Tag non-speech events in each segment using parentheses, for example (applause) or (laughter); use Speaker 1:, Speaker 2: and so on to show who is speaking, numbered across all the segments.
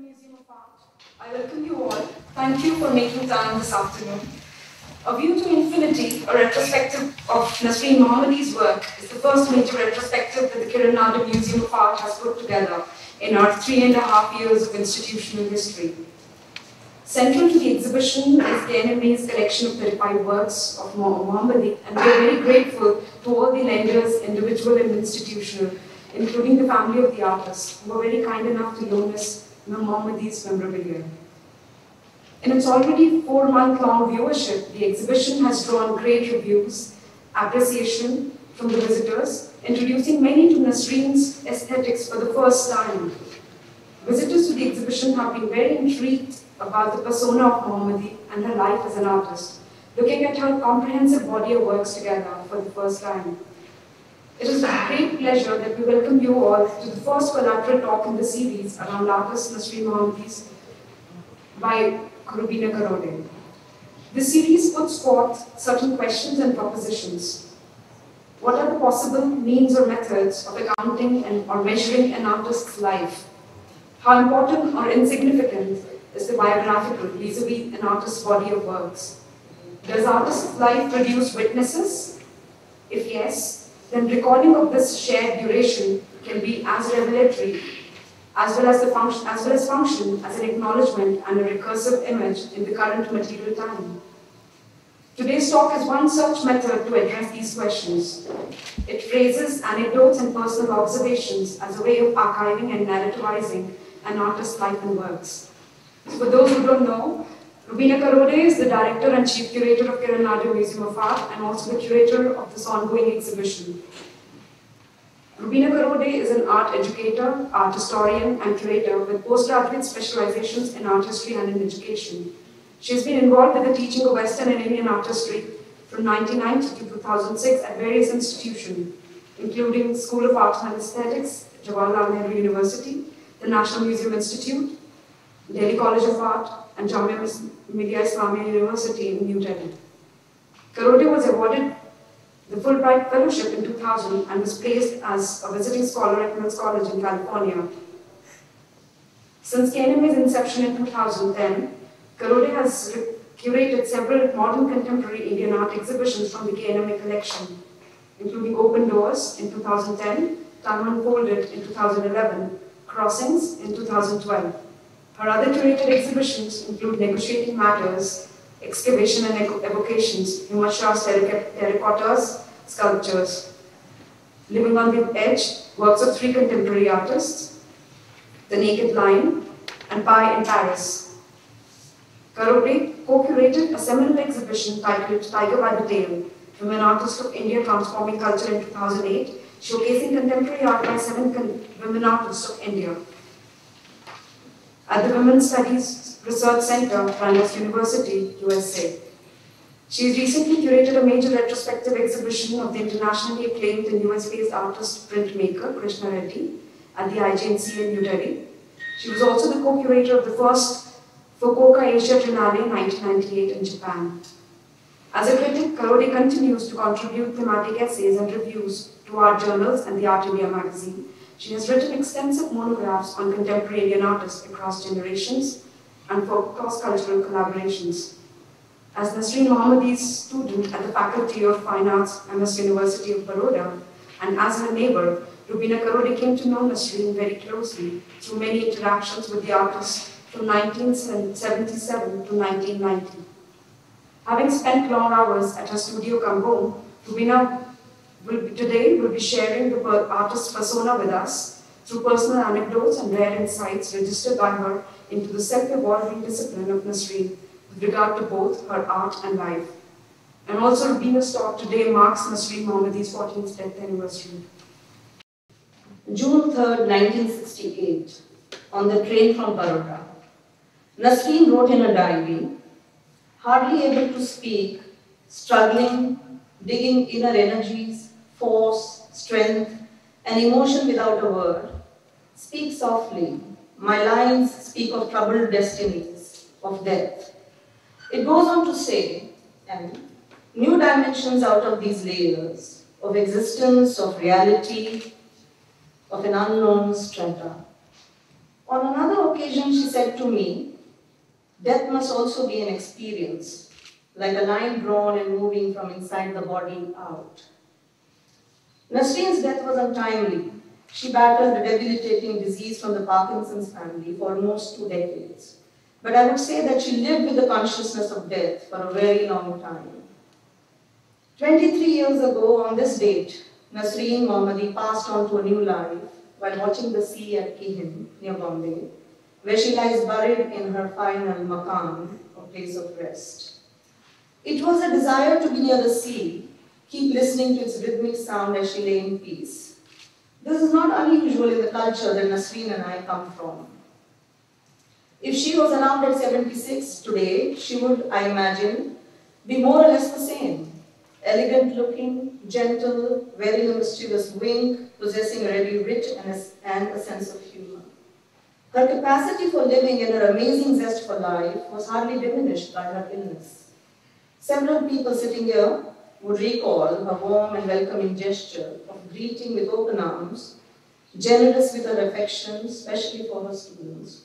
Speaker 1: Museum of Art. I welcome you all. Thank you for making time this afternoon. A View to Infinity, a retrospective of Nasreen Mohamedi's work, is the first major retrospective that the Kiran Nadar Museum of Art has put together in our three and a half years of institutional history. Central to the exhibition is the KNMA's collection of 35 works of Mohamedi, and we are very grateful to all the lenders, individual and institutional, including the family of the artist, who were very kind enough to loan us Mohamedi's memorabilia. In its already four-month-long viewership, the exhibition has drawn great reviews, appreciation from the visitors, introducing many to Nasreen's aesthetics for the first time. Visitors to the exhibition have been very intrigued about the persona of Mohamedi and her life as an artist, looking at her comprehensive body of works together for the first time. It is a great pleasure that we welcome you all to the first collateral talk in the series around artist Nasreen Mohamedi's by Roobina Karode. This series puts forth certain questions and propositions. What are the possible means or methods of accounting and or measuring an artist's life? How important or insignificant is the biographical vis-a-vis an artist's body of works? Does artist's life produce witnesses? If yes, then recording of this shared duration can be as revelatory as well as, the function, as well as function as an acknowledgement and a recursive image in the current material time. Today's talk is one such method to address these questions. It phrases anecdotes and personal observations as a way of archiving and narrativizing an artist's life and works. So for those who don't know, Roobina Karode is the director and chief curator of Kiran Nadar Museum of Art and also the curator of this ongoing exhibition. Roobina Karode is an art educator, art historian, and curator with postgraduate specializations in art history and in education. She has been involved with the teaching of Western and Indian art history from 1990 to 2006 at various institutions, including School of Arts and Aesthetics, Jawaharlal Nehru University, the National Museum Institute, Delhi College of Art, and Jamia Millia Islamia University in New Delhi. Karode was awarded the Fulbright Fellowship in 2000 and was placed as a visiting scholar at Mills College in California. Since KNMA's inception in 2010, Karode has curated several modern contemporary Indian art exhibitions from the KNMA collection, including Open Doors in 2010, Time Unfolded in 2011, Crossings in 2012. Her other curated exhibitions include Negotiating Matters, Excavation and Evocations, Himmat Shah's Terracottas, Sculptures, Living on the Edge, works of three contemporary artists, The Naked Line, and Pie in Paris. Karode co-curated a seminal exhibition titled Tiger by the Tail, Women Artists of India Transforming Culture in 2008, showcasing contemporary art by seven women artists of India at the Women's Studies Research Center, Brandeis University, USA. She has recently curated a major retrospective exhibition of the internationally acclaimed and US-based artist printmaker Krishna Reddy at the IGNC in New Delhi. She was also the co-curator of the first Fukuoka Asia Triennale in 1998 in Japan. As a critic, Karode continues to contribute thematic essays and reviews to art journals and the Art India magazine, she has written extensive monographs on contemporary Indian artists across generations and for cross-cultural collaborations. As Nasreen Mohamedi's student at the Faculty of Fine Arts, MS University of Baroda, and as her neighbor, Roobina Karode came to know Nasreen very closely through many interactions with the artist from 1977 to 1990. Having spent long hours at her studio come home, Roobina will be, today will be sharing the artist's persona with us through personal anecdotes and rare insights registered by her into the self-evolving discipline of Nasreen with regard to both her art and life. And also Roobina's talk today marks Nasreen Mohamedi's 14th death anniversary.
Speaker 2: June 3, 1968, on the train from Baroda, Nasreen wrote in a diary, hardly able to speak, struggling, digging inner energies, force, strength, and emotion without a word. Speak softly. My lines speak of troubled destinies, of death. It goes on to say, and new dimensions out of these layers of existence, of reality, of an unknown strata. On another occasion, she said to me, Death must also be an experience, like a line drawn and moving from inside the body out. Nasreen's death was untimely. She battled a debilitating disease from the Parkinson's family for almost two decades. But I would say that she lived with the consciousness of death for a very long time. 23 years ago, on this date, Nasreen Mohamedi passed on to a new life while watching the sea at Kihim, near Bombay, where she lies buried in her final maqam, or place of rest. It was a desire to be near the sea, keep listening to its rhythmic sound as she lay in peace. This is not unusual in the culture that Nasreen and I come from. If she was around at 76 today, she would, I imagine, be more or less the same. Elegant looking, gentle, wearing a mischievous wink, possessing a ready wit and a, and a sense of humor. Her capacity for living and her amazing zest for life was hardly diminished by her illness. Several people sitting here would recall her warm and welcoming gesture of greeting with open arms, generous with her affection, especially for her students.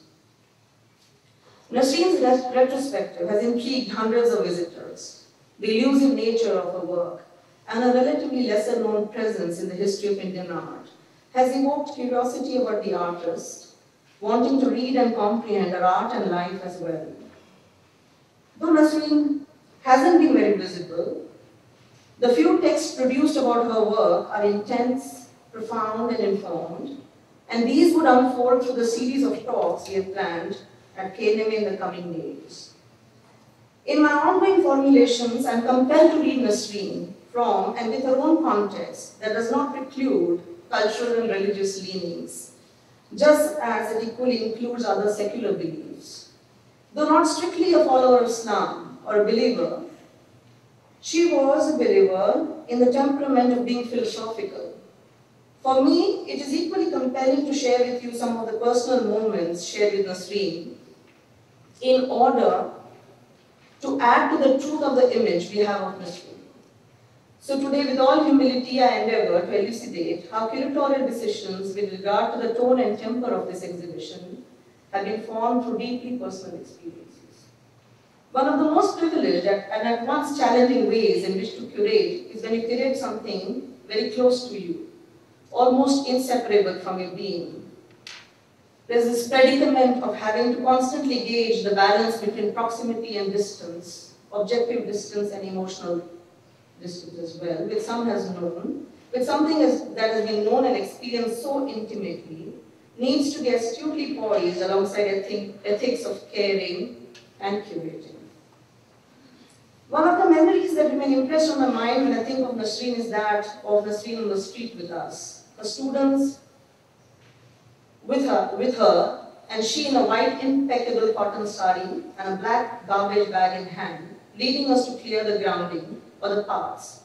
Speaker 2: Nasreen's retrospective has intrigued hundreds of visitors. The elusive nature of her work and a relatively lesser known presence in the history of Indian art has evoked curiosity about the artist, wanting to read and comprehend her art and life as well. Though Nasreen hasn't been very visible, the few texts produced about her work are intense, profound, and informed, and these would unfold through the series of talks we have planned at KNM in the coming days. In my ongoing formulations, I am compelled to read Nasreen from and with her own context that does not preclude cultural and religious leanings, just as it equally includes other secular beliefs. Though not strictly a follower of Islam or a believer, she was a believer in the temperament of being philosophical. For me, it is equally compelling to share with you some of the personal moments shared with Nasreen in order to add to the truth of the image we have of Nasreen. So today, with all humility, I endeavor to elucidate how curatorial decisions with regard to the tone and temper of this exhibition have been formed through deeply personal experiences. One of the most privileged and at once challenging ways in which to curate is when you curate something very close to you, almost inseparable from your being, there's this predicament of having to constantly gauge the balance between proximity and distance, objective distance and emotional distance as well, which some has known, with something that has been known and experienced so intimately, needs to be astutely poised alongside ethics of caring and curating. One of the memories that remain impressed on my mind when I think of Nasreen is that of Nasreen on the street with us. Her students with her, with her, and she in a white impeccable cotton sari and a black garbage bag in hand, leading us to clear the grounding or the paths.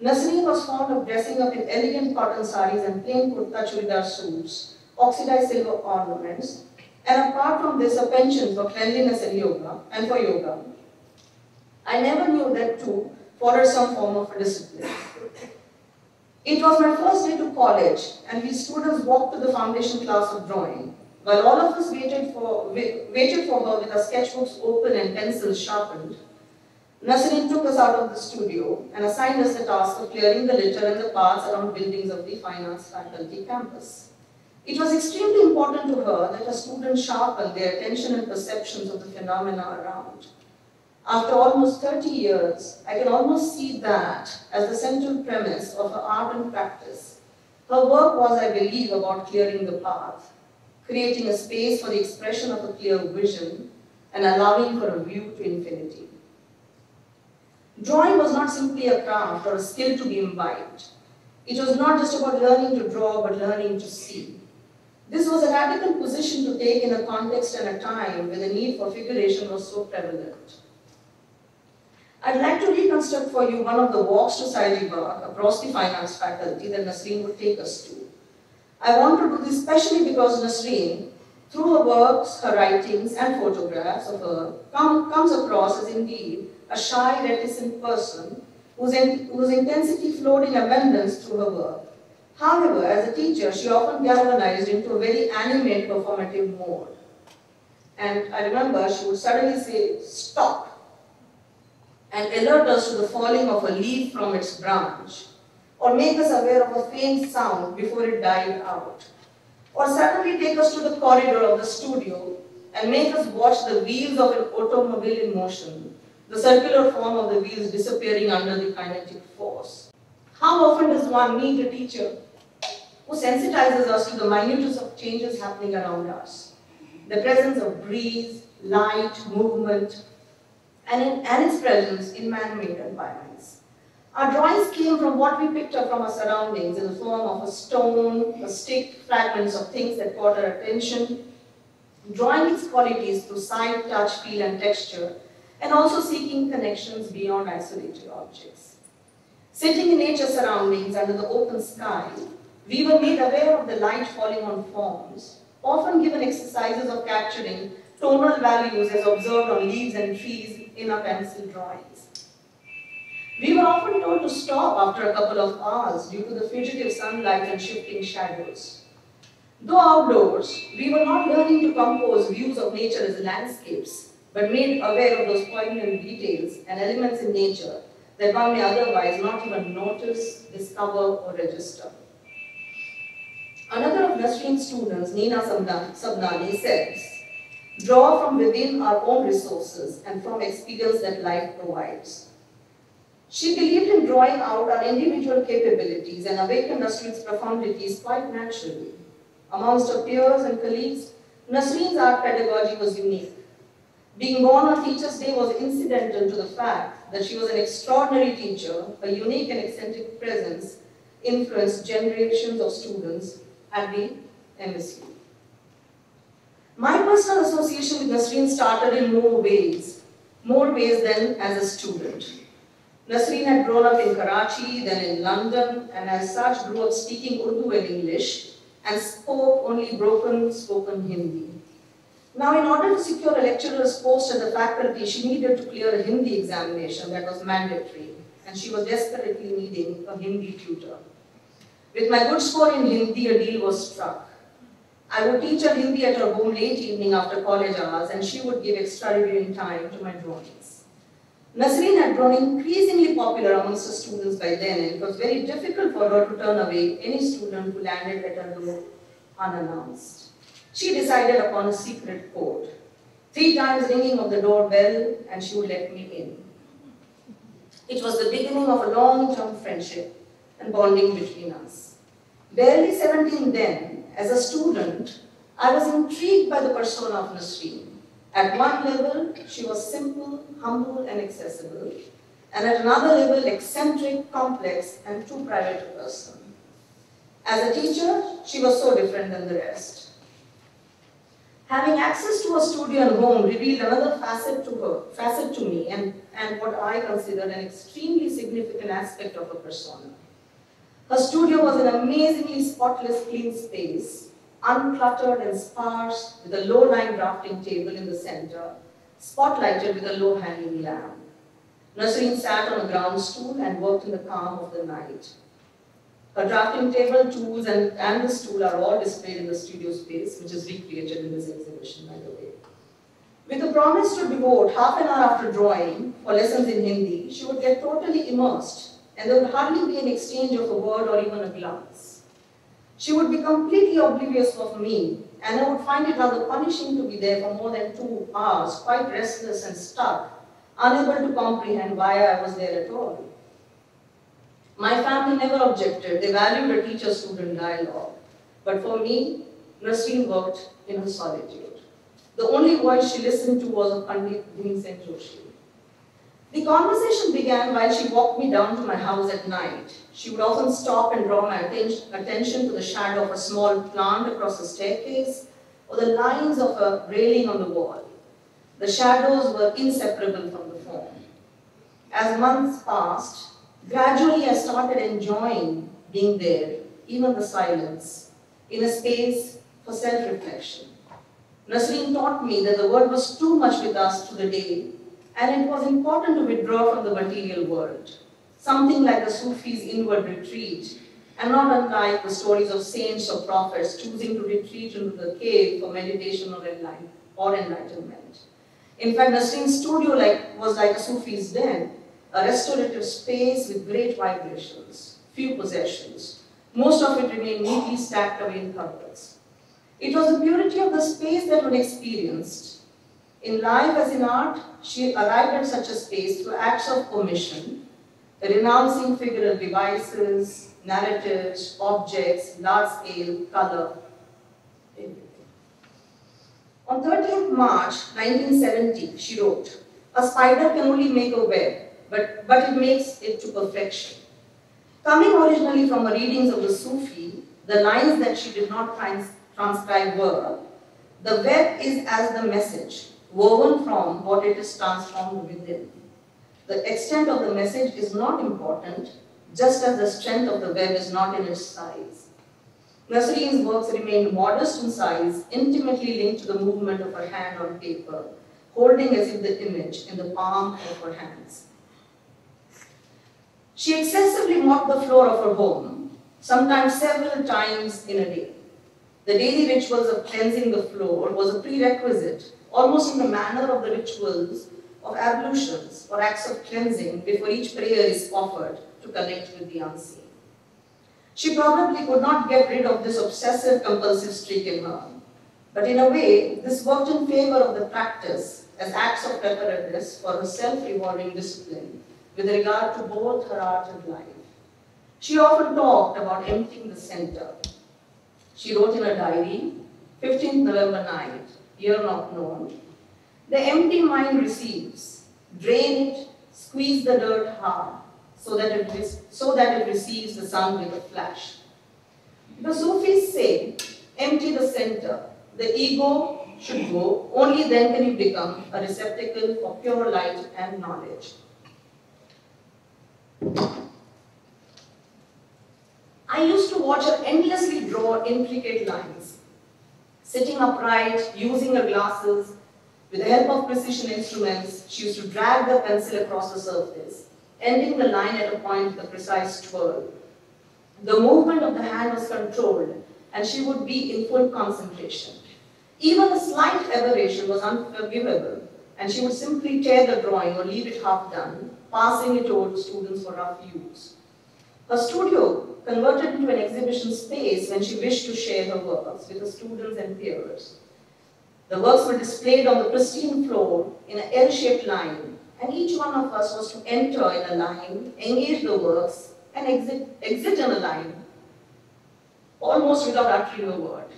Speaker 2: Nasreen was fond of dressing up in elegant cotton saris and plain kurta churidar suits, oxidized silver ornaments, and apart from this, a penchant for cleanliness and yoga, and for yoga. I never knew that to follow some form of discipline. It was my first day to college, and we students walked to the foundation class of drawing. While all of us waited for, waited for her with our sketchbooks open and pencils sharpened, Nasreen took us out of the studio and assigned us the task of clearing the litter and the paths around buildings of the Fine Arts Faculty campus. It was extremely important to her that her students sharpen their attention and perceptions of the phenomena around. After almost 30 years, I can almost see that as the central premise of her art and practice. Her work was, I believe, about clearing the path, creating a space for the expression of a clear vision, and allowing for a view to infinity. Drawing was not simply a craft or a skill to be imbibed. It was not just about learning to draw, but learning to see. This was a radical position to take in a context and a time when the need for figuration was so prevalent. I'd like to reconstruct for you one of the walks to Sayaji across the Fine Arts faculty that Nasreen would take us to. I want to do this especially because Nasreen, through her works, her writings, and photographs of her, come, comes across as indeed a shy, reticent person whose, in, whose intensity flowed in abundance through her work. However, as a teacher, she often galvanized into a very animate performative mode. And I remember she would suddenly say, stop, and alert us to the falling of a leaf from its branch, or make us aware of a faint sound before it died out, or suddenly take us to the corridor of the studio and make us watch the wheels of an automobile in motion, the circular form of the wheels disappearing under the kinetic force. How often does one meet a teacher who sensitizes us to the minutest of changes happening around us? The presence of breeze, light, movement, and, in, and its presence in man-made environments. Our drawings came from what we picked up from our surroundings in the form of a stone, a stick, fragments of things that caught our attention, drawing its qualities through sight, touch, feel, and texture, and also seeking connections beyond isolated objects. Sitting in nature surroundings under the open sky, we were made aware of the light falling on forms, often given exercises of capturing tonal values as observed on leaves and trees in our pencil drawings. We were often told to stop after a couple of hours due to the fugitive sunlight and shifting shadows. Though outdoors, we were not learning to compose views of nature as landscapes, but made aware of those poignant details and elements in nature that one may otherwise not even notice, discover, or register. Another of Nasreen's students, Nina Sabnani, says, draw from within our own resources and from experience that life provides. She believed in drawing out our individual capabilities and awakened Nasreen's profundities quite naturally. Amongst her peers and colleagues, Nasreen's art pedagogy was unique. Being born on Teacher's Day was incidental to the fact that she was an extraordinary teacher, a unique and eccentric presence, influenced generations of students at the MSU. My personal association with Nasreen started in more ways, more ways than as a student. Nasreen had grown up in Karachi, then in London, and as such grew up speaking Urdu and English, and spoke only broken spoken Hindi. Now, in order to secure a lecturer's post at the faculty, she needed to clear a Hindi examination that was mandatory, and she was desperately needing a Hindi tutor. With my good score in Hindi, a deal was struck. I would teach her Hindi at her home late evening after college hours, and she would give extra reviewing time to my drawings. Nasreen had grown increasingly popular amongst the students by then, and it was very difficult for her to turn away any student who landed at her door unannounced. She decided upon a secret code. Three times ringing of the doorbell, and she would let me in. It was the beginning of a long-term friendship and bonding between us. Barely 17 then, as a student, I was intrigued by the persona of Nasreen. At one level, she was simple, humble, and accessible, and at another level, eccentric, complex, and too private a person. As a teacher, she was so different than the rest. Having access to a studio and home revealed another facet to her, facet to me, and, and what I consider an extremely significant aspect of her persona. Her studio was an amazingly spotless, clean space, uncluttered and sparse, with a low-lying drafting table in the center, spotlighted with a low-hanging lamp. Nasreen sat on a ground stool and worked in the calm of the night. Her drafting table, tools, and, and the stool are all displayed in the studio space, which is recreated in this exhibition, by the way. With the promise to devote half an hour after drawing for lessons in Hindi, she would get totally immersed, and there would hardly be an exchange of a word or even a glance. She would be completely oblivious of me, and I would find it rather punishing to be there for more than two hours, quite restless and stuck, unable to comprehend why I was there at all. My family never objected. They valued a teacher-student dialogue. But for me, Nasreen worked in her solitude. The only voice she listened to was of Pandit Joshi. The conversation began while she walked me down to my house at night. She would often stop and draw my attention to the shadow of a small plant across the staircase or the lines of a railing on the wall. The shadows were inseparable from the form. As months passed, Gradually, I started enjoying being there, even the silence, in a space for self-reflection. Nasreen taught me that the world was too much with us through the day, and it was important to withdraw from the material world, something like a Sufi's inward retreat, and not unlike the stories of saints or prophets choosing to retreat into the cave for meditation or, enlightenment. In fact, Nasreen's studio like, was like a Sufi's den, a restorative space with great vibrations, few possessions. Most of it remained neatly stacked away in cupboards. It was the purity of the space that one experienced. In life as in art, she arrived at such a space through acts of omission, renouncing figural devices, narratives, objects, large scale, color, On 30th March 1970, she wrote, A spider can only make a web, but, but it makes it to perfection. Coming originally from her readings of the Sufi, the lines that she did not trans transcribe were, the web is as the message, woven from what it is transformed within. The extent of the message is not important, just as the strength of the web is not in its size. Nasreen's works remained modest in size, intimately linked to the movement of her hand on paper, holding as if the image in the palm of her hands. She excessively mopped the floor of her home, sometimes several times in a day. The daily rituals of cleansing the floor was a prerequisite, almost in the manner of the rituals of ablutions or acts of cleansing before each prayer is offered to connect with the unseen. She probably could not get rid of this obsessive compulsive streak in her. But in a way, this worked in favor of the practice as acts of preparedness for her self-rewarding discipline with regard to both her art and life. She often talked about emptying the center. She wrote in her diary, 15th November night, year not known, the empty mind receives, drain it, squeeze the dirt hard, so that it, so that it receives the sun with a flash. The Sufis say, empty the center. The ego should go, only then can you become a receptacle for pure light and knowledge. I used to watch her endlessly draw intricate lines. Sitting upright, using her glasses, with the help of precision instruments, she used to drag the pencil across the surface, ending the line at a point with a precise twirl. The movement of the hand was controlled, and she would be in full concentration. Even a slight aberration was unforgivable, and she would simply tear the drawing or leave it half done, passing it over to students for rough use. Her studio converted into an exhibition space when she wished to share her works with her students and peers. The works were displayed on the pristine floor in an L-shaped line, and each one of us was to enter in a line, engage the works, and exit, exit in a line, almost without uttering a word.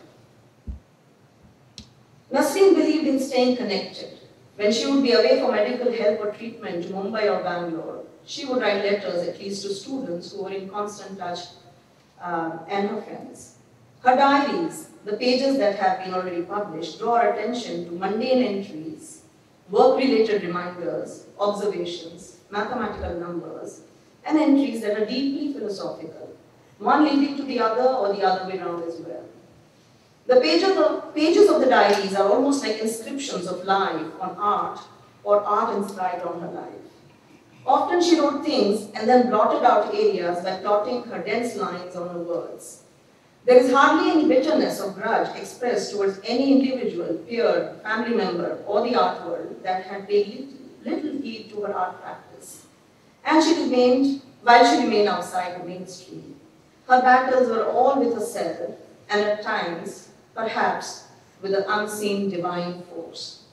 Speaker 2: Nasreen believed in staying connected. When she would be away for medical help or treatment to Mumbai or Bangalore, she would write letters at least to students who were in constant touch uh, and her friends. Her diaries, the pages that have been already published, draw attention to mundane entries, work-related reminders, observations, mathematical numbers, and entries that are deeply philosophical, one leading to the other or the other way around as well. The pages of, pages of the diaries are almost like inscriptions of life on art or art inscribed on her life. Often she wrote things and then blotted out areas by plotting her dense lines on her words. There is hardly any bitterness or grudge expressed towards any individual, peer, family member, or the art world that had paid little heed to her art practice. And she remained, while she remained outside the mainstream. Her battles were all with herself, and at times, perhaps, with an unseen divine force.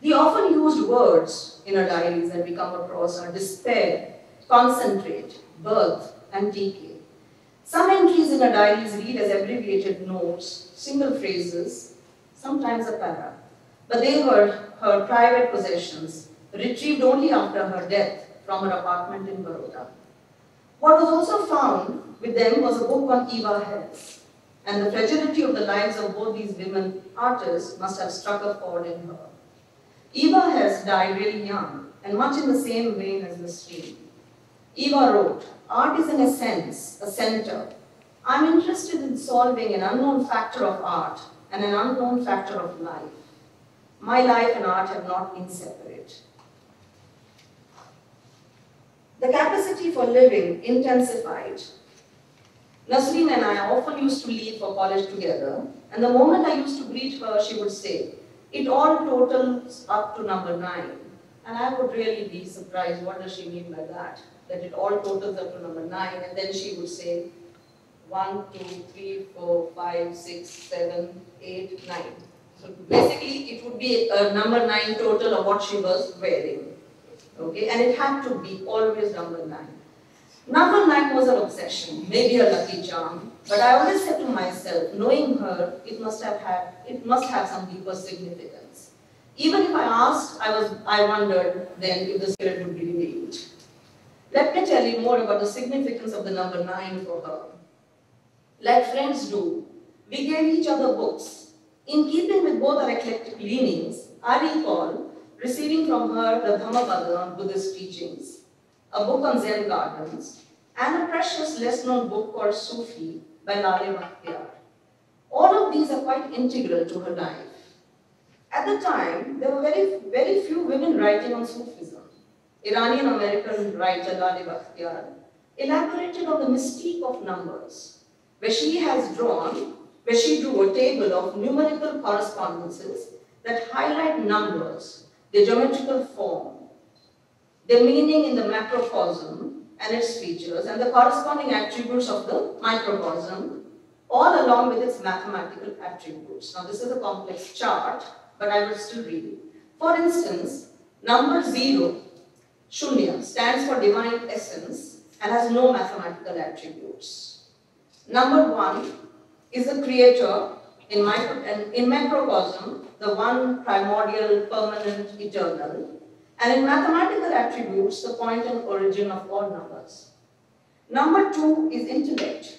Speaker 2: The often used words in our diaries that we come across are despair, concentrate, birth, and decay. Some entries in our diaries read as abbreviated notes, single phrases, sometimes a para. But they were her private possessions, retrieved only after her death from her apartment in Baroda. What was also found with them was a book on Eva Hesse, and the fragility of the lives of both these women artists must have struck a chord in her. Eva Hesse died really young, and much in the same vein as Nasreen. Eva wrote, Art is in a sense a center. I'm interested in solving an unknown factor of art and an unknown factor of life. My life and art have not been separate. The capacity for living intensified Nasreen and I often used to leave for college together, and the moment I used to greet her, she would say, it all totals up to number nine. And I would really be surprised, what does she mean by that? That it all totals up to number nine, and then she would say, one, two, three, four, five, six, seven, eight, nine. So basically, it would be a number nine total of what she was wearing. Okay, and it had to be always number nine. Number nine was an obsession, maybe a lucky charm, but I always said to myself, knowing her, it must have had, it must have some deeper significance. Even if I asked, I was, I wondered then if the spirit would be revealed. Let me tell you more about the significance of the number nine for her. Like friends do, we gave each other books. In keeping with both our eclectic leanings, I recall receiving from her the Dhammapada Buddhist teachings a book on Zen gardens, and a precious less-known book called Sufi by Lale Bakhtiar. All of these are quite integral to her life. At the time, there were very, very few women writing on Sufism. Iranian-American writer Lale Bakhtiar elaborated on the mystique of numbers, where she has drawn, where she drew a table of numerical correspondences that highlight numbers, their geometrical form, their meaning in the macrocosm and its features, and the corresponding attributes of the microcosm, all along with its mathematical attributes. Now, this is a complex chart, but I will still read it. For instance, number 0, Shunya, stands for divine essence and has no mathematical attributes. Number 1 is the creator in, micro, in macrocosm, the one primordial, permanent, eternal, and in mathematical attributes, the point and origin of all numbers. Number two is intellect.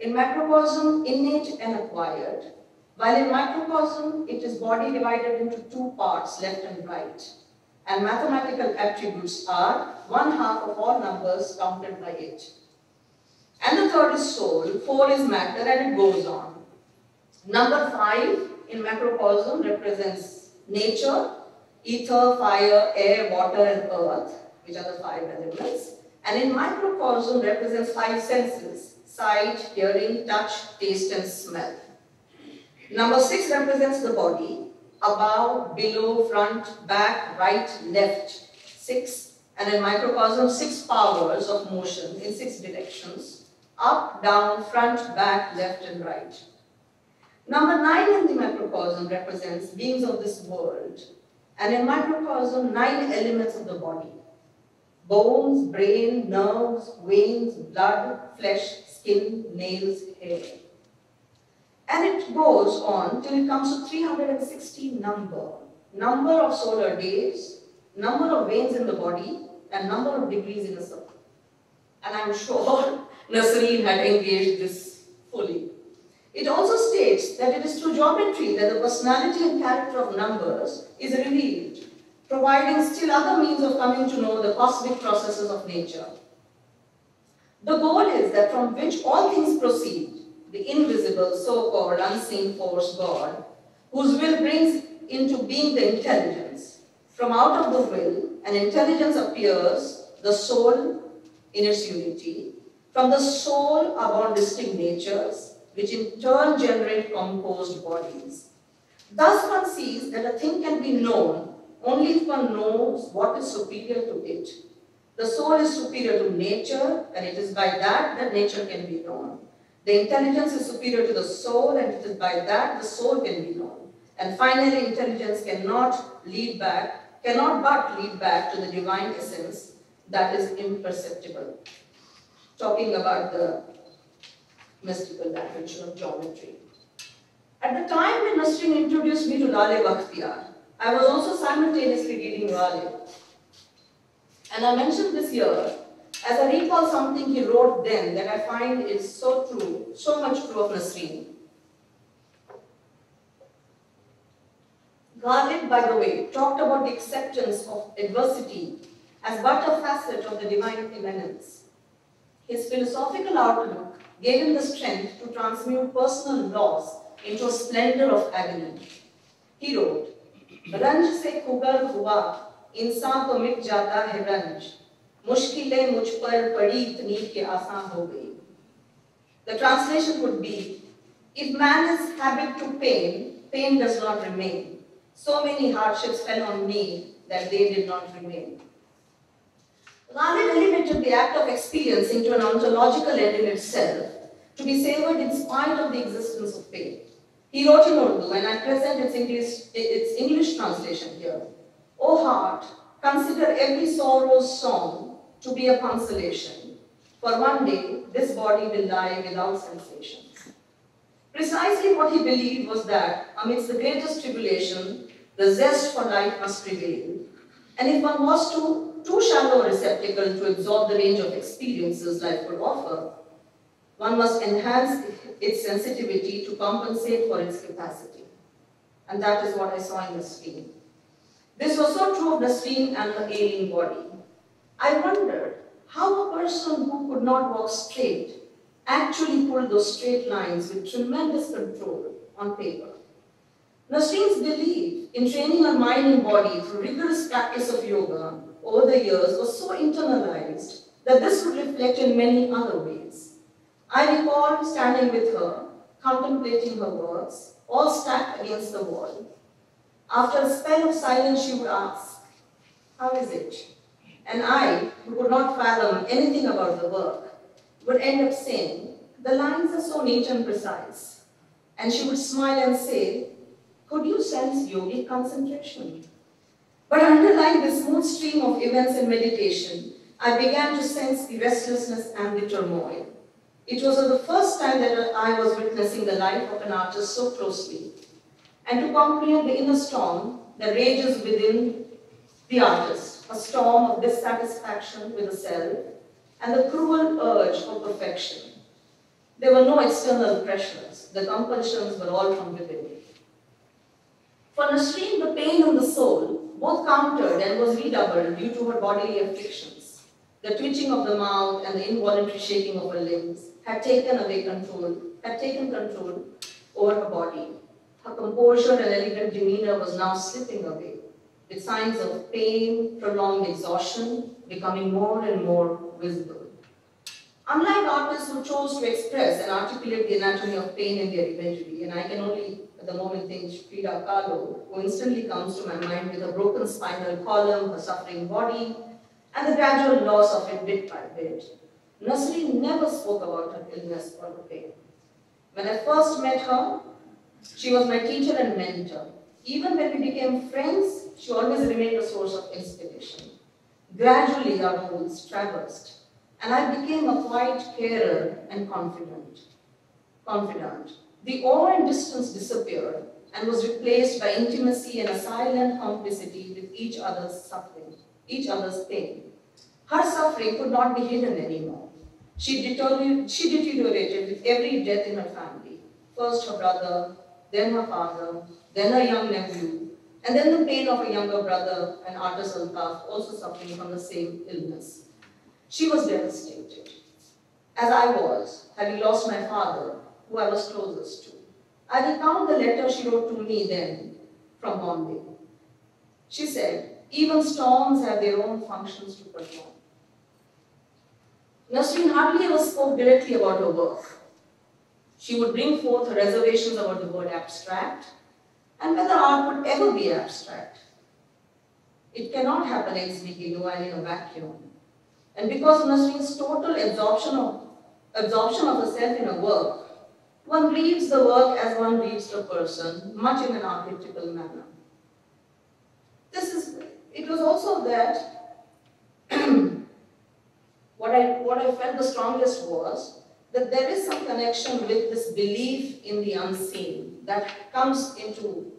Speaker 2: In macrocosm, innate and acquired, while in microcosm, it is body divided into two parts, left and right. And mathematical attributes are one half of all numbers counted by it. And the third is soul, four is matter, and it goes on. Number five in macrocosm represents nature, ether, fire, air, water, and earth, which are the five elements. And in microcosm represents five senses, sight, hearing, touch, taste, and smell. Number six represents the body, above, below, front, back, right, left, six. And in microcosm, six powers of motion in six directions, up, down, front, back, left, and right. Number nine in the microcosm represents beings of this world, and in microcosm, nine elements of the body. Bones, brain, nerves, veins, blood, flesh, skin, nails, hair. And it goes on till it comes to 360 number. Number of solar days, number of veins in the body, and number of degrees in a circle. And I'm sure (laughs) Nasreen had engaged this. It also states that it is through geometry that the personality and character of numbers is revealed, providing still other means of coming to know the cosmic processes of nature. The goal is that from which all things proceed, the invisible, so-called unseen force God, whose will brings into being the intelligence. From out of the will, an intelligence appears, the soul in its unity. From the soul are born distinct natures, which in turn generate composed bodies. Thus one sees that a thing can be known only if one knows what is superior to it. The soul is superior to nature, and it is by that that nature can be known. The intelligence is superior to the soul, and it is by that the soul can be known. And finally, intelligence cannot lead back, cannot but lead back to the divine essence that is imperceptible. Talking about the mystical dimension of geometry. At the time when Nasreen introduced me to Lale Bakhtiar, I was also simultaneously reading Lale. And I mentioned this here as I recall something he wrote then that I find is so true, so much true of Nasreen. Ghalib, by the way, talked about the acceptance of adversity as but a facet of the divine immanence. His philosophical outlook gave him the strength to transmute personal loss into a splendor of agony. He wrote, रंज से cougar हुआ इंसान तो मिट जाता है रंज मुश्किलें मुझ पर पड़ी इतनी कि आसान हो गई The translation would be, if man is habit to pain, pain does not remain. So many hardships fell on me that they did not remain. Ghalib elevated the act of experience into an ontological end in itself, to be savored in spite of the existence of pain. He wrote in Urdu, and I present its English, its English translation here. O heart, consider every sorrow's song to be a consolation, for one day this body will die without sensations. Precisely what he believed was that amidst the greatest tribulation, the zest for life must prevail. And if one was too, too shallow a receptacle to absorb the range of experiences life could offer, one must enhance its sensitivity to compensate for its capacity. And that is what I saw in Nasreen. This was so true of Nasreen and her ailing body. I wondered how a person who could not walk straight actually pulled those straight lines with tremendous control on paper. Nasreen's belief in training her mind and body through rigorous practice of yoga over the years was so internalized that this would reflect in many other ways. I recall standing with her, contemplating her words, all stacked against the wall. After a spell of silence, she would ask, How is it? And I, who could not fathom anything about the work, would end up saying, The lines are so neat and precise. And she would smile and say, Could you sense yogic concentration? But underlying this smooth stream of events and meditation, I began to sense the restlessness and the turmoil. It was the first time that I was witnessing the life of an artist so closely, and to comprehend the inner storm that rages within the artist, a storm of dissatisfaction with the self, and the cruel urge for perfection. There were no external pressures, the compulsions were all from within. For Nasreen, the pain and the soul both countered and was redoubled due to her bodily afflictions. The twitching of the mouth and the involuntary shaking of her limbs had taken away control, had taken control over her body. Her composure and elegant demeanor was now slipping away, with signs of pain, prolonged exhaustion becoming more and more visible. Unlike artists who chose to express and articulate the anatomy of pain in their imagery, and I can only the moment think Frida Kahlo, uh, who instantly comes to my mind with a broken spinal column, her suffering body, and the gradual loss of it bit by bit. Nasreen never spoke about her illness or her pain. When I first met her, she was my teacher and mentor. Even when we became friends, she always remained a source of inspiration. Gradually, our roles traversed, and I became a quiet carer and confident. Confidant. The awe and distance disappeared and was replaced by intimacy and a silent complicity with each other's suffering, each other's pain. Her suffering could not be hidden anymore. She deteriorated, she deteriorated with every death in her family. First her brother, then her father, then her young nephew, and then the pain of a younger brother, an artist Altaf, also suffering from the same illness. She was devastated, as I was, having lost my father, who I was closest to. I recount the letter she wrote to me then from Bombay. She said, even storms have their own functions to perform. Nasreen hardly ever spoke directly about her work. She would bring forth her reservations about the word abstract and whether art could ever be abstract. It cannot happen ex nihilo and in a vacuum. And because of Nasreen's total absorption of, absorption of herself in her work, one reads the work as one reads the person, much in an archetypal manner. This is, it was also that (clears throat) what I, what I felt the strongest was that there is some connection with this belief in the unseen that comes into,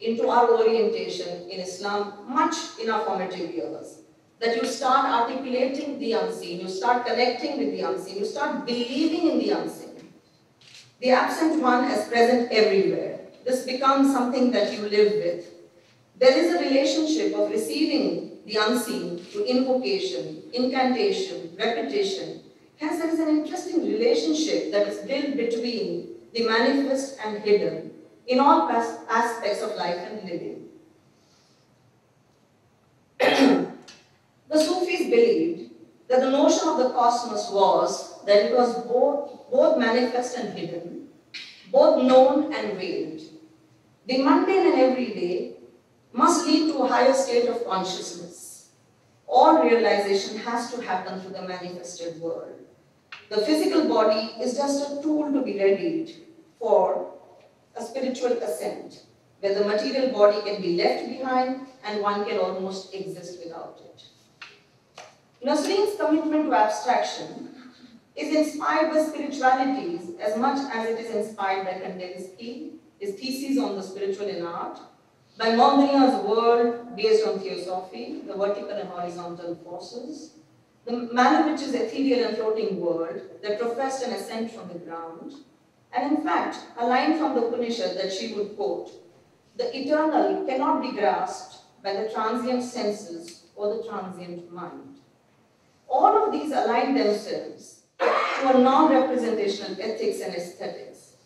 Speaker 2: into our orientation in Islam much in our formative years. That you start articulating the unseen, you start connecting with the unseen, you start believing in the unseen. The absent one as present everywhere. This becomes something that you live with. There is a relationship of receiving the unseen through invocation, incantation, repetition. Hence, there is an interesting relationship that is built between the manifest and hidden in all aspects of life and living. (clears throat) the Sufis believed that the notion of the cosmos was that it was both, both manifest and hidden, both known and veiled. The mundane and everyday must lead to a higher state of consciousness. All realization has to happen through the manifested world. The physical body is just a tool to be readied for a spiritual ascent, where the material body can be left behind and one can almost exist without it. Nasreen's commitment to abstraction is inspired by spiritualities as much as it is inspired by Kandinsky, his thesis on the spiritual in art, by Mondrian's world based on theosophy, the vertical and horizontal forces, the manner which is ethereal and floating world that professed an ascent from the ground, and in fact, a line from the Upanishad that she would quote, the eternal cannot be grasped by the transient senses or the transient mind. All of these align themselves a non-representational ethics and aesthetics.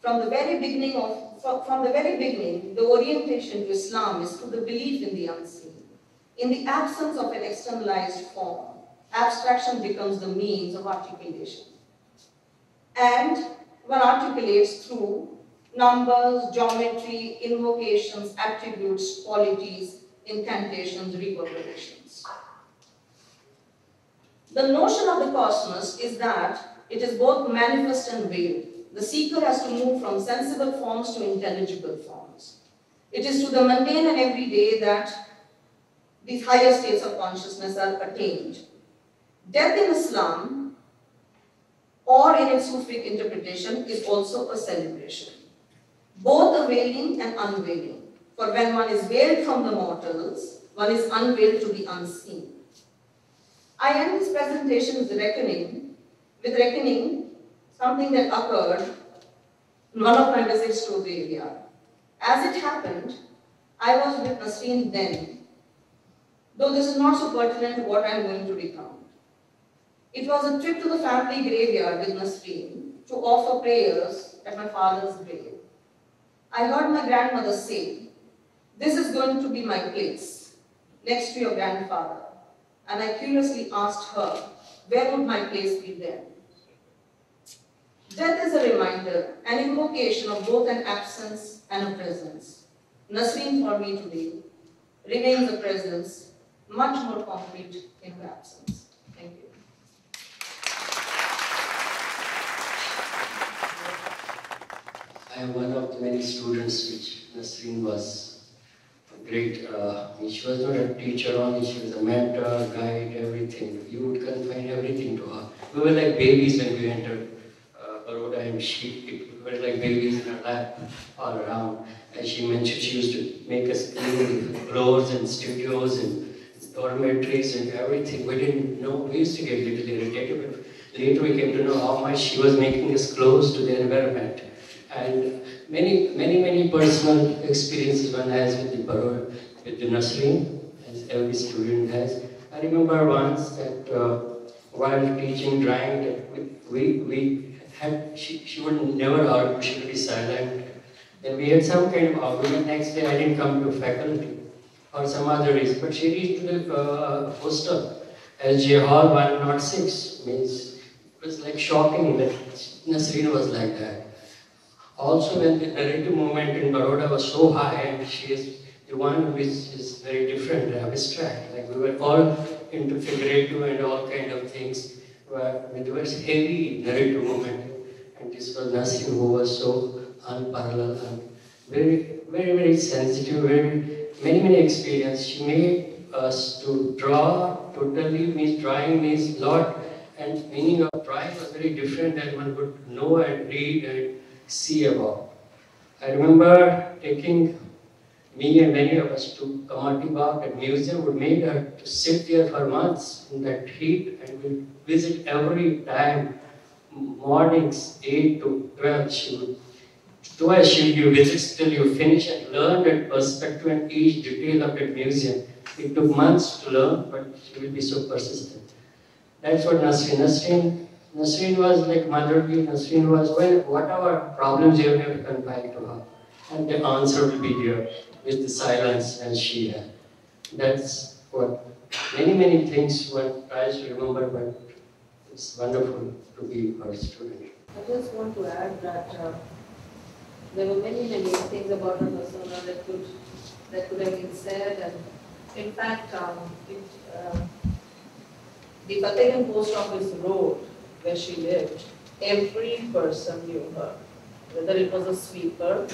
Speaker 2: From the very beginning of, from the very beginning, the orientation to Islam is to the belief in the unseen. In the absence of an externalized form, abstraction becomes the means of articulation. And one articulates through numbers, geometry, invocations, attributes, qualities, incantations, reverberations. The notion of the cosmos is that it is both manifest and veiled. The seeker has to move from sensible forms to intelligible forms. It is to the mundane and everyday that these higher states of consciousness are attained. Death in Islam, or in its Sufic interpretation, is also a celebration. Both the veiling and unveiling. For when one is veiled from the mortals, one is unveiled to the unseen. I end this presentation with reckoning, with reckoning something that occurred in one of my visits to the area. As it happened, I was with Nasreen then, though this is not so pertinent to what I am going to recount. It was a trip to the family graveyard with Nasreen to offer prayers at my father's grave. I heard my grandmother say, This is going to be my place, next to your grandfather. And I curiously asked her, Where would my place be then? Death is a reminder, an invocation of both an absence and a presence. Nasreen for me today remains a presence much more concrete in her absence. Thank you.
Speaker 3: I am one of the many students which Nasreen was great, uh, she was not a teacher only, she was a mentor, guide, everything. You would confine everything to her. We were like babies when we entered uh, Baroda and she, we were like babies in her lap all around. As she mentioned, she used to make us clean floors and studios and dormitories and everything. We didn't know, we used to get a little irritated, but later we came to know how much she was making us close to the environment and many, many, many personal experiences one has with the Baroda, with the Nasreen, as every student has. I remember once that uh, while teaching drawing, that we, we, we had, she, she would never argue, she would be silent. Then we had some kind of argument. Next day I didn't come to faculty or some other reason, but she reached the uh, hostel, SJ Hall 106. Means it was like shocking that Nasreen was like that. Also, when the narrative movement in Baroda was so high, and she is the one which is very different, abstract. Like we were all into figurative and all kind of things. Where there was heavy narrative movement, and this was Nasreen who was so unparalleled and very, very, very sensitive, very many, many experience. She made us to draw totally means drawing means lot and meaning of drawing was very different than one would know and read and see about. I remember taking me and many of us to Kamati Bagh at museum would make her to sit there for months in that heat and we visit every time mornings 8 to 12 she would twice she you visit till you finish and learn that perspective and each detail of that museum. It took months to learn, but she will be so persistent. That's what Nasreen. Nasreen Nasreen was like motherly, Nasreen was, well, whatever problems you have, confide to her. And the answer will be there with the silence and she. That's what many, many things one tries to remember, but it's wonderful to be her student.
Speaker 2: I just want to add that uh, there were many, many things about her persona that could that could have been said, and in fact, um, it, uh, the Fatehganj Post Office Road where she lived, every person knew her, whether it was a sweeper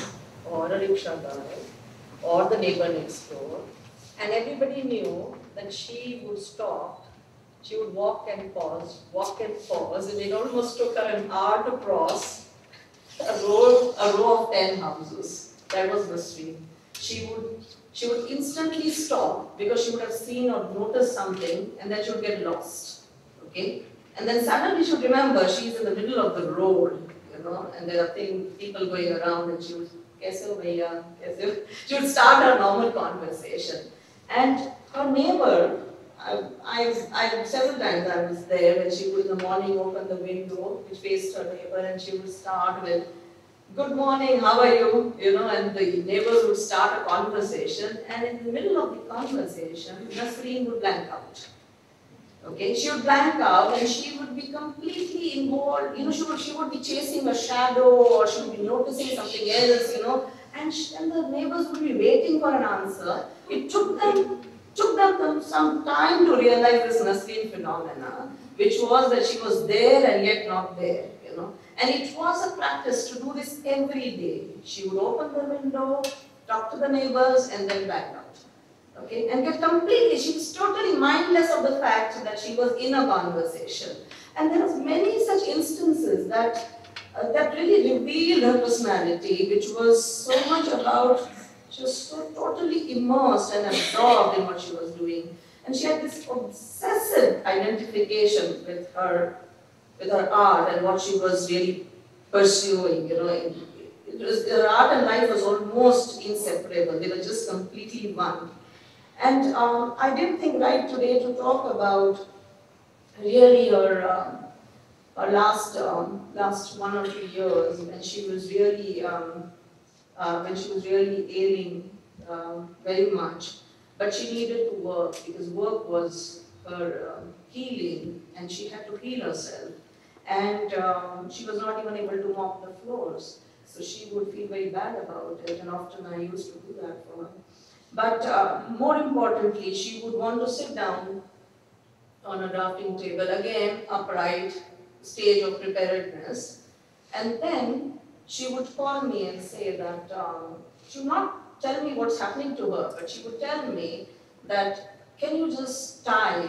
Speaker 2: or a rickshaw guy or the neighbor next door, and everybody knew that she would stop she would walk and pause, walk and pause, and it almost took her an hour to cross a row, a row of ten houses. That was the street. She would, she would instantly stop because she would have seen or noticed something, and then she would get lost. Okay, and then suddenly she would remember she's in the middle of the road, you know, and there are things, people going around, and she would, ho bhaiya, kaise? (laughs) She would start her normal conversation, and her neighbor I, I've, I've several times I was there when she would in the morning open the window which faced her neighbor and she would start with, Good morning, how are you? You know, and the neighbors would start a conversation and in the middle of the conversation, Nasreen would blank out. Okay, she would blank out and she would be completely involved, you know, she would, she would be chasing a shadow or she would be noticing something else, you know, and, she, and the neighbors would be waiting for an answer. It took them took them some time to realize this Nasreen phenomena, which was that she was there and yet not there, you know. And it was a practice to do this every day. She would open the window, talk to the neighbors, and then back out. Okay, and completely, she was totally mindless of the fact that she was in a conversation. And there was many such instances that uh, that really revealed her personality, which was so much about she was so totally immersed and absorbed in what she was doing. And she had this obsessive identification with her, with her art and what she was really pursuing. You know, it was, her art and life was almost inseparable. They were just completely one. And um, I didn't think right today to talk about really her, um, her last, um, last one or two years when she was really um, uh, when she was really ailing um, very much. But she needed to work because work was her um, healing and she had to heal herself. And she was not even able to mop the floors. So she would feel very bad about it and often I used to do that for her. But uh, more importantly, she would want to sit down on a drafting table, again upright, stage of preparedness. And then she would call me and say that um, she would not tell me what's happening to her, but she would tell me that, can you just tie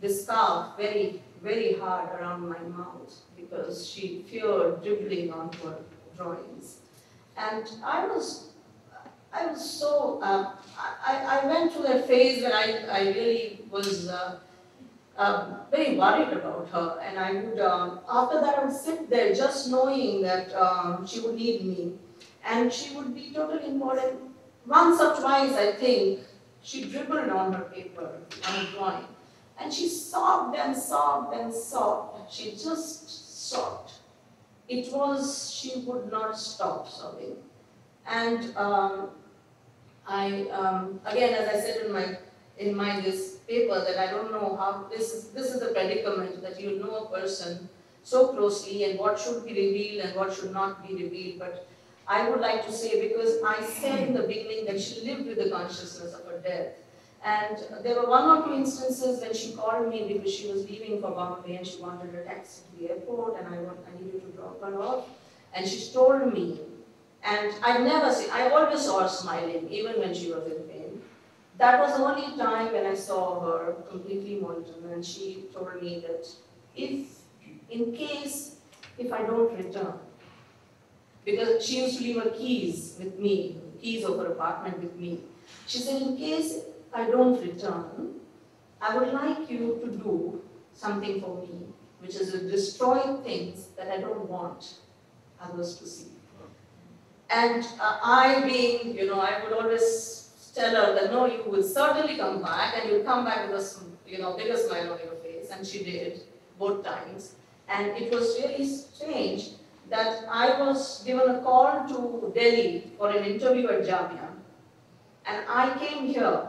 Speaker 2: this scarf very, very hard around my mouth because she feared dribbling on her drawings. And I was, I was so, uh, I, I went through that phase where I, I really was uh, um, very worried about her. And I would, um, after that, I would sit there just knowing that um, she would need me. And she would be totally important. Once or twice, I think, she dribbled on her paper, on her drawing. And she sobbed and sobbed and sobbed. She just sobbed. It was, she would not stop sobbing. And um, I, um, again, as I said in my in my this paper that I don't know how this is this is the predicament that you know a person so closely and what should be revealed and what should not be revealed. But I would like to say because I said in the beginning that she lived with the consciousness of her death. And there were one or two instances when she called me because she was leaving for Bombay and she wanted a taxi to the airport and I, want, I needed to drop her off. And she told me, and I never see, I always saw her smiling, even when she was in pain. That was the only time when I saw her completely molten and she told me that if, in case, if I don't return, because she used to leave her keys with me, keys of her apartment with me. She said, in case I don't return, I would like you to do something for me, which is to destroy things that I don't want others to see. And uh, I being, you know, I would always tell her that no, you will certainly come back and you'll come back with a you know, bigger smile on your face. And she did, both times. And it was really strange that I was given a call to Delhi for an interview at Jamia. And I came here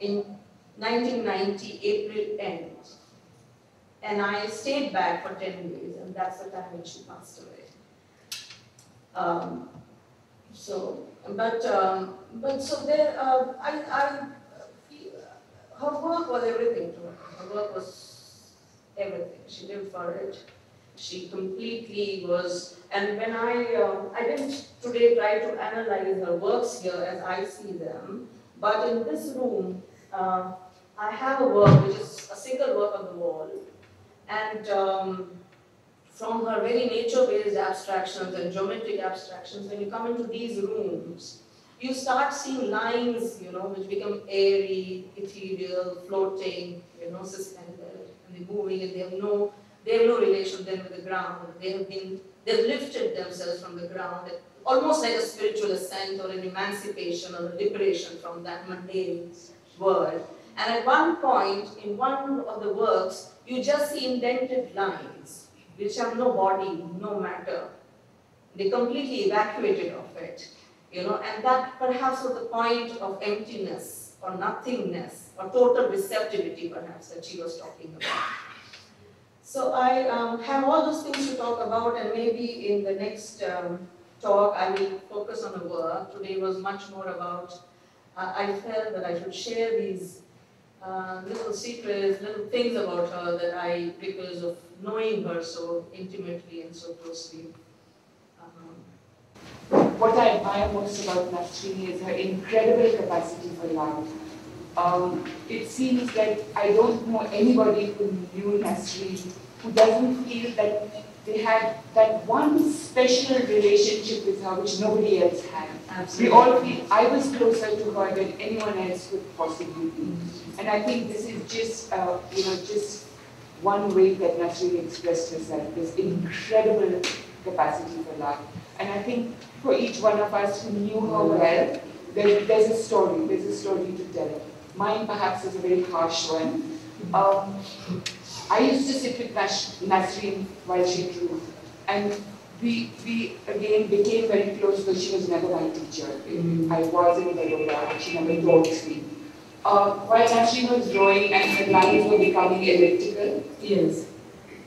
Speaker 2: in 1990 April end. And I stayed back for 10 days, and that's the time when she passed away. Um, so, but, um, but so there, uh, I, I, her work was everything to her. Her work was everything. She lived for it. She completely was, and when I, um, I didn't today try to analyze her works here as I see them, but in this room, uh, I have a work which is a single work on the wall, and um, from her very nature-based abstractions and geometric abstractions, when you come into these rooms, you start seeing lines, you know, which become airy, ethereal, floating, you know, suspended, and they're moving, and they have no, they have no relation then with the ground. They have been, they've lifted themselves from the ground, almost like a spiritual ascent or an emancipation or a liberation from that mundane world. And at one point, in one of the works, you just see indented lines, which have no body, no matter. They completely evacuated of it, you know, and that perhaps was the point of emptiness or nothingness or total receptivity, perhaps, that she was talking about. So I um, have all those things to talk about, and maybe in the next um, talk I will focus on the work. Today was much more about, uh, I felt that I should share these uh, little secrets, little things about her that I, because of knowing her so intimately and so closely.
Speaker 4: Um, what I admire most about Nasrini is her incredible capacity for love. Um, it seems that I don't know anybody who knew Nasri who doesn't feel that they had that one special relationship with her which nobody else had.
Speaker 2: Absolutely.
Speaker 4: We all feel I was closer to her than anyone else could possibly be. And I think this is just, uh, you know, just one way that Nasreen expressed herself, this incredible capacity for love. And I think for each one of us who knew her well, there, there's a story, there's a story to tell. Mine perhaps is a very harsh one. Um, I used to sit with Nas- Nasreen while she drew. And we, we again became very close because she was never my teacher. I was in Baroda, she never taught me. Uh, while Nasreen was drawing and her lines were becoming elliptical,
Speaker 2: Yes.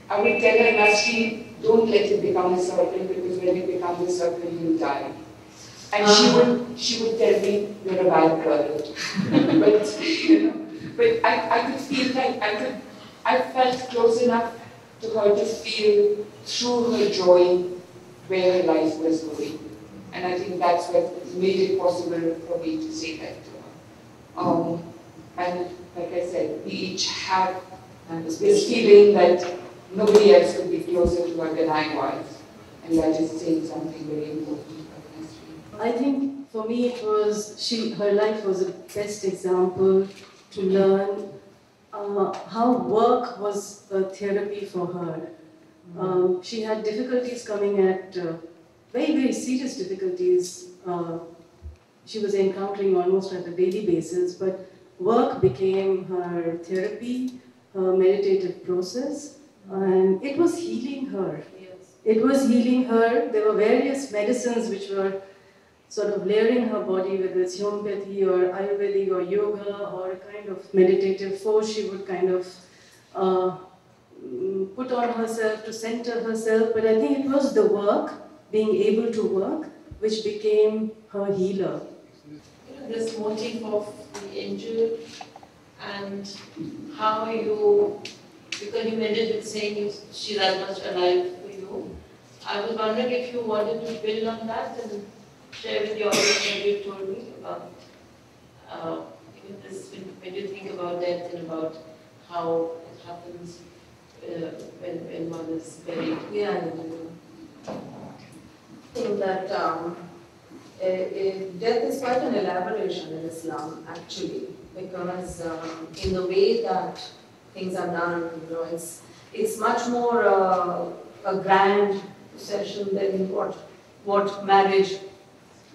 Speaker 4: I would tell her, Nasreen, don't let it become a circle because when it becomes a circle, you'll die. And she
Speaker 2: Ah.
Speaker 4: would she would tell me, you're a bad girl. (laughs) but you know, but I, I could feel like I could I felt close enough to her to feel through her drawing where her life was going. And I think that's what made it possible for me to say that. Um, and like I said, we each have this feeling that nobody else could be closer to her than I was. And that is saying something very important about Nasreen.
Speaker 5: I think for me it was she her life was a best example to learn uh, how work was a therapy for her. Um, she had difficulties coming at uh, very very serious difficulties. Uh, she was encountering almost on a daily basis, but work became her therapy, her meditative process, and it was healing her.
Speaker 2: Yes.
Speaker 5: It was healing her. There were various medicines which were sort of layering her body with this homeopathy or Ayurvedic or yoga or a kind of meditative force she would kind of uh, put on herself to center herself. But I think it was the work, being able to work, which became her healer.
Speaker 6: This motif of the angel and how you, because you ended with saying you, she's as much alive for you. I was wondering if you wanted to build on that and share with the audience what you told me about uh, this, when, you think about death and about how it happens uh, when, when one is buried.
Speaker 2: Yeah, I think that um, death is quite an elaboration in Islam, actually, because um, in the way that things are done, you know, it's it's much more uh, a grand procession than what what marriage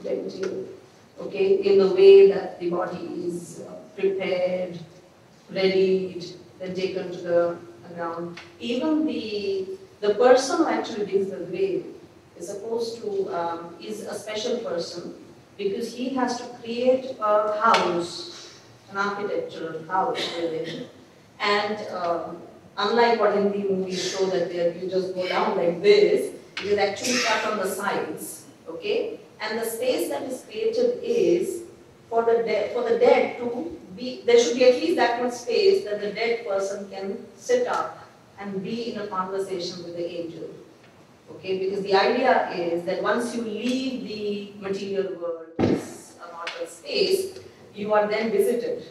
Speaker 2: would entail. Okay, in the way that the body is uh, prepared, readied, then taken to the ground. Even the the person actually digs the grave is supposed to is a special person because he has to create a house an architectural house within. And um, unlike what Hindi movies show that you just go down like this, is actually cut on the sides, okay? And the space that is created is for the for the dead to be, there should be at least that much space that the dead person can sit up and be in a conversation with the angel. Okay, because the idea is that once you leave the material world, this mortal space, you are then visited.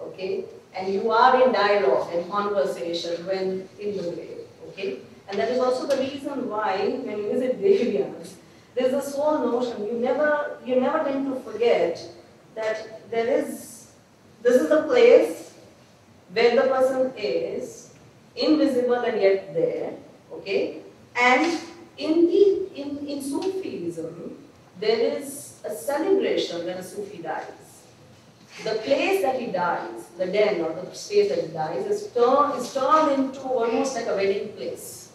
Speaker 2: Okay, and you are in dialogue and conversation when in the grave. Okay, and that is also the reason why when you visit graveyards, there's this whole notion you never you never tend to forget that there is this is the place where the person is invisible and yet there. Okay, and in the in, in Sufism, there is a celebration when a Sufi dies. The place that he dies, the den or the space that he dies, is turned, is turned into almost like a wedding place.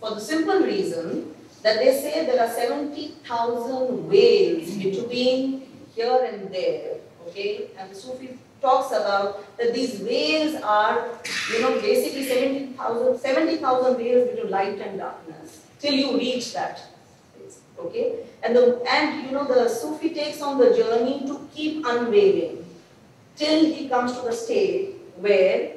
Speaker 2: For the simple reason that they say there are 70,000 veils between here and there. Okay? And the Sufi talks about that these veils are, you know, basically 70,000 70,000 veils between light and darkness till you reach that. Okay? And the and you know the Sufi takes on the journey to keep unveiling till he comes to the state where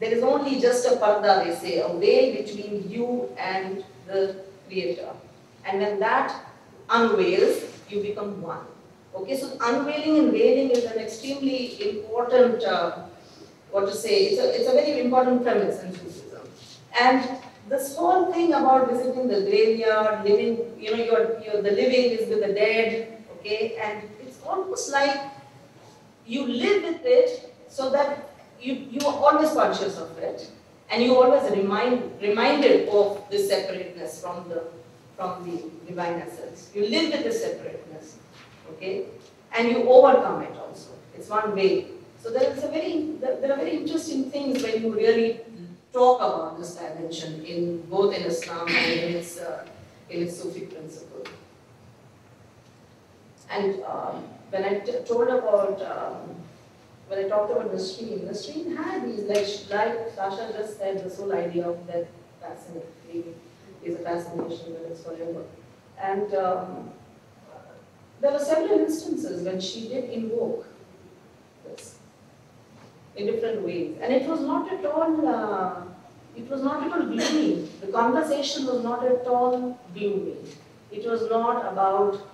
Speaker 2: there is only just a parda, they say, a veil between you and the creator. And when that unveils, you become one. Okay, so unveiling and veiling is an extremely important, uh, what to say, it's a, it's a very important premise in Sufism. And this whole thing about visiting the graveyard, living, you know, your, your, the living is with the dead, okay, and it's almost like you live with it so that you, you are always conscious of it and you always remind, reminded of this separateness from the, from the divine essence. You live with this separateness okay? And you overcome it also. It's one way. So there is a very, there are very interesting things when you really talk about this dimension in both in Islam and in its, uh, in its Sufi principle. And um, when I told about, um, when I talked about Nasreen, Nasreen had these, like, like Sasha just said, this whole idea of that fascinating is a fascination that is forever. And um, there were several instances when she did invoke this in different ways. And it was not at all, uh, it was not at all gloomy. The conversation was not at all gloomy. It was not about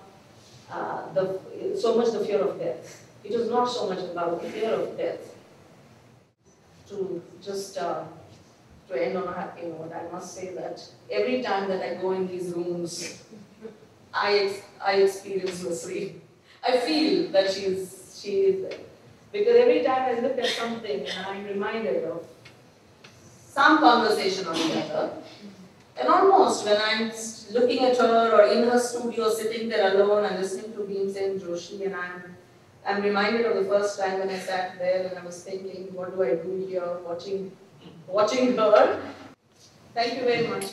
Speaker 2: uh, the, so much the fear of death. It was not so much about the fear of death. To just uh, to end on a happy note, I must say that every time that I go in these rooms, I, I experience Nasreen. I feel that she is, she is there. Because every time I look at something and I'm reminded of some conversation or the other, and almost when I'm looking at her or in her studio sitting there alone and listening to Bhimsen Joshi and I'm, I'm reminded of the first time when I sat there and I was thinking, what do I do here watching, watching her? Thank you very much.